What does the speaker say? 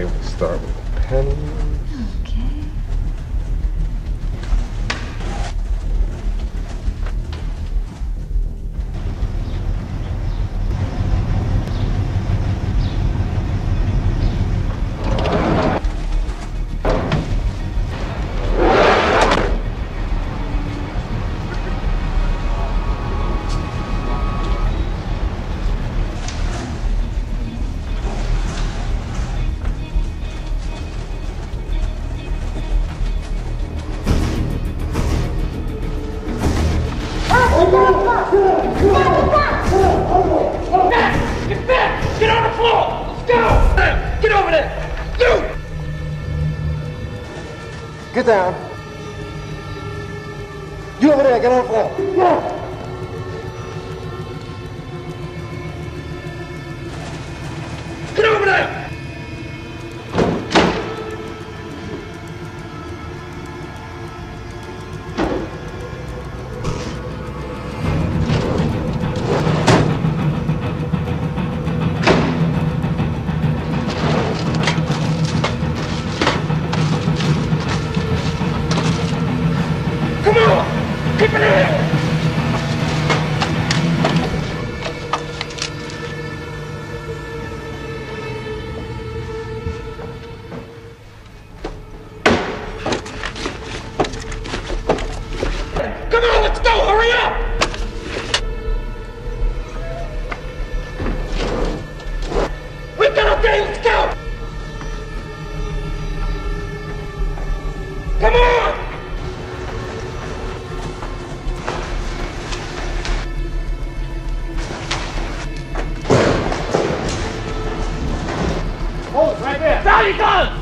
Okay, we start with the penny. Get back! Get on the floor! Let's go! Get over there! You! Get down. You over there, get on the floor. Yeah. 再站一。